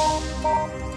Música